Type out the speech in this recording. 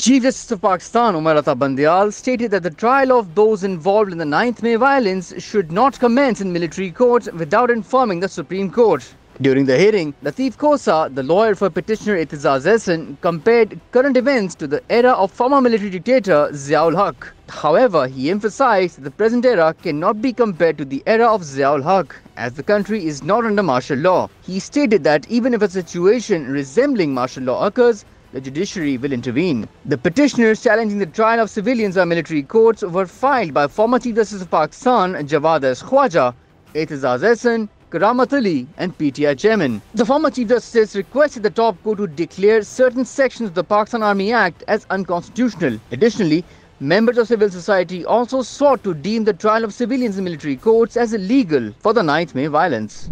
Chief Justice of Pakistan Umar Ata Bandial stated that the trial of those involved in the 9th May violence should not commence in military court without informing the Supreme Court. During the hearing, Latif Khosa, the lawyer for petitioner Aitzaz Ahsan, compared current events to the era of former military dictator Ziaul Haq. However, he emphasized that the present era cannot be compared to the era of Ziaul Haq, as the country is not under martial law. He stated that even if a situation resembling martial law occurs, the judiciary will intervene. The petitioners challenging the trial of civilians by military courts were filed by former Chief Justice of Pakistan Jawwad S. Khawaja, Aitzaz Ahsan, Karamat Ali and PTI chairman. The former Chief Justice requested the top court to declare certain sections of the Pakistan Army Act as unconstitutional. Additionally, members of civil society also sought to deem the trial of civilians in military courts as illegal for the 9th May violence.